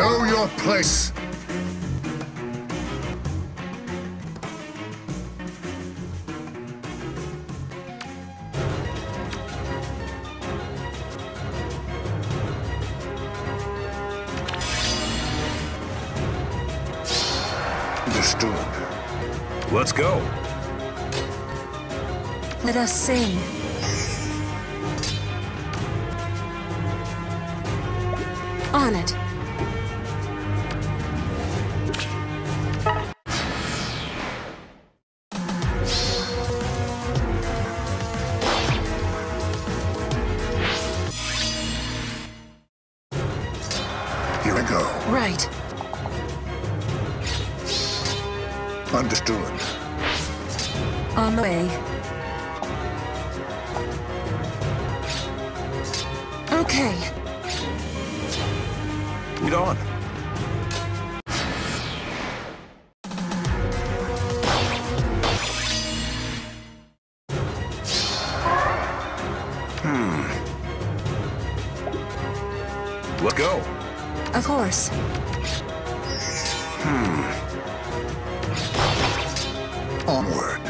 Know your place. Understood. Let's go. Let us sing. On it. Here we go. Right. Understood. On the way. Okay. Lead on. Hmm. Let's go. Of course. Hmm. Onward.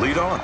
Lead on.